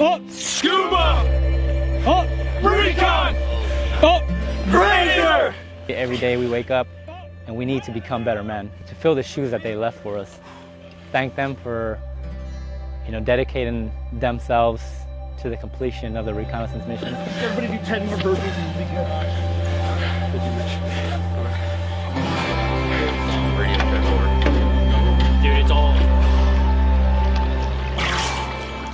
Up. Scuba! Up. Recon! Up. Raider! Every day we wake up and we need to become better men, to fill the shoes that they left for us. Thank them for, you know, dedicating themselves to the completion of the reconnaissance mission. Everybody do 10 more burpees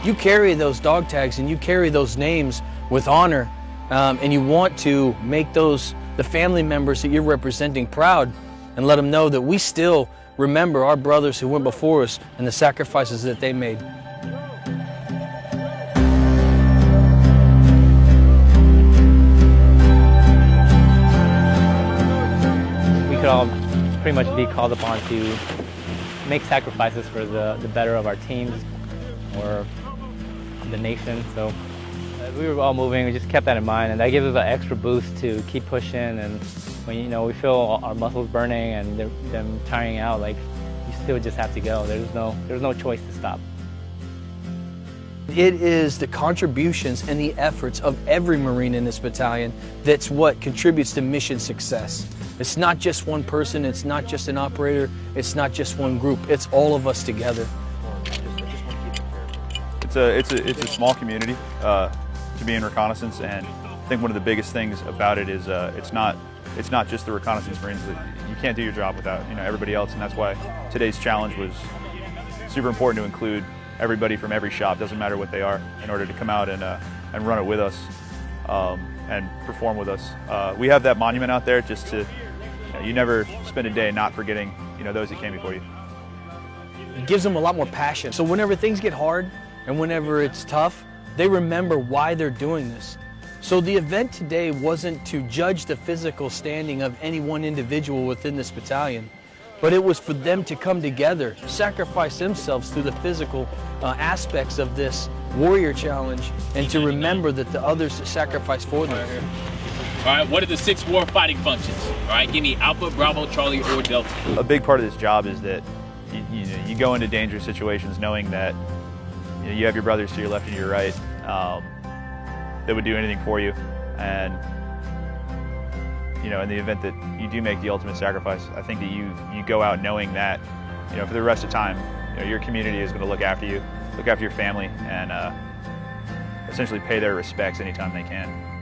You carry those dog tags and you carry those names with honor, um, and you want to make those the family members that you're representing proud, and let them know that we still remember our brothers who went before us and the sacrifices that they made. We could all pretty much be called upon to make sacrifices for the, the better of our teams or the nation. So as we were all moving, we just kept that in mind, and that gives us an extra boost to keep pushing. And when you know we feel our muscles burning and them tiring out, like you still just have to go. There's no there's no choice to stop. It is the contributions and the efforts of every Marine in this battalion that's what contributes to mission success. It's not just one person, it's not just an operator, it's not just one group, it's all of us together. It's a it's a it's a small community uh, to be in reconnaissance, and I think one of the biggest things about it is uh, it's not it's not just the reconnaissance marines. That you can't do your job without you know everybody else, and that's why today's challenge was super important to include everybody from every shop, doesn't matter what they are, in order to come out and uh, and run it with us um, and perform with us. Uh, we have that monument out there just to you, know, you never spend a day not forgetting you know those that came before you. It gives them a lot more passion. So whenever things get hard and whenever it's tough, they remember why they're doing this. So the event today wasn't to judge the physical standing of any one individual within this battalion, but it was for them to come together, sacrifice themselves through the physical uh, aspects of this warrior challenge, and to remember that the others sacrificed for them. All right, what are the six war fighting functions? All right, give me Alpha, Bravo, Charlie, or Delta. a big part of this job is that you, you, know, you go into dangerous situations knowing that you, know, you have your brothers to your left and your right um, that would do anything for you. And you know, in the event that you do make the ultimate sacrifice, I think that you you go out knowing that you know for the rest of time, you know, your community is going to look after you, look after your family, and uh, essentially pay their respects anytime they can.